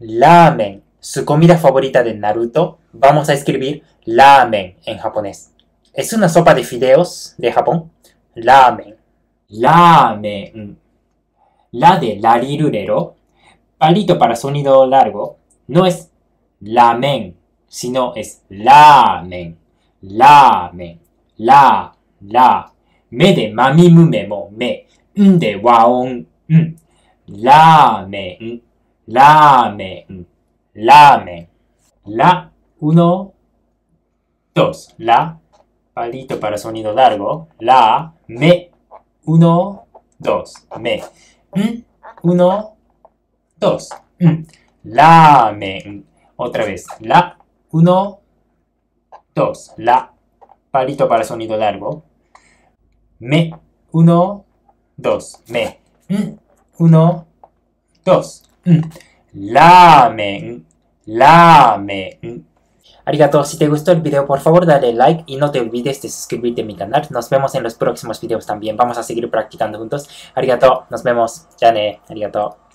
Ramen. Su comida favorita de Naruto. Vamos a escribir ramen en japonés. Es una sopa de fideos de Japón. Ramen. Ramen. La de larirurero. Palito para sonido largo. No es ramen, sino es ramen. Ramen. La, la. Me de mami mume mo me. De waon. En. Ramen. Ramen. Ramen. La. Uno. Dos. La. Palito para sonido largo. La. Me. Uno. Dos. Me. En. Uno. Dos. En. Ramen. Otra vez. La. Uno. Dos. La. Palito para sonido largo. Me. Uno. Dos. Me. En. Uno. Dos. En. Ramen. Ramen. Arigato, si te gustó el video por favor dale like y no te olvides de suscribirte a mi canal. Nos vemos en los próximos videos también. Vamos a seguir practicando juntos. Arigato, nos vemos. Ya ne. Arigato.